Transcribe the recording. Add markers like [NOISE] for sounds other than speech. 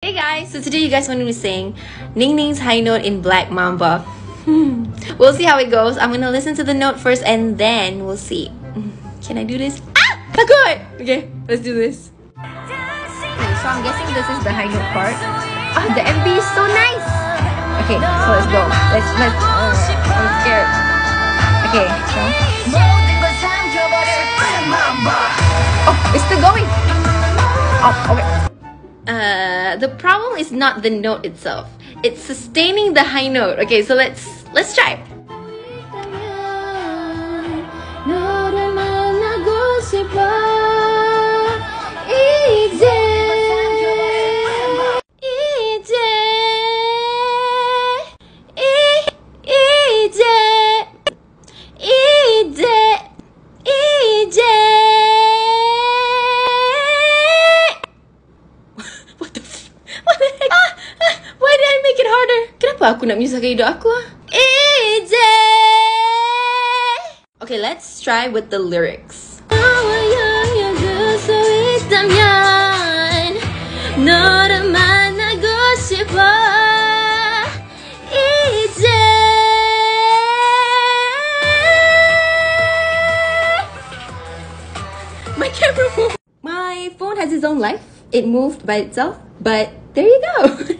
Hey guys, so today you guys want to sing Ning Ning's high note in Black Mamba. Hmm. We'll see how it goes. I'm gonna listen to the note first and then we'll see. [LAUGHS] Can I do this? Ah! Could! Okay, let's do this. Okay, so I'm guessing this is the high note part. Ah, the MV is so nice! Okay, so let's go. Let's, let's, uh, I'm scared. Okay, so. Oh, it's still going! Oh, okay. The problem is not the note itself. It's sustaining the high note. Okay, so let's let's try. Kenapa aku nak menyusahkan hidup aku ah? EJ Okay, let's try with the lyrics. My camera moved. My phone has its own life. It moved by itself, but there you go. [LAUGHS]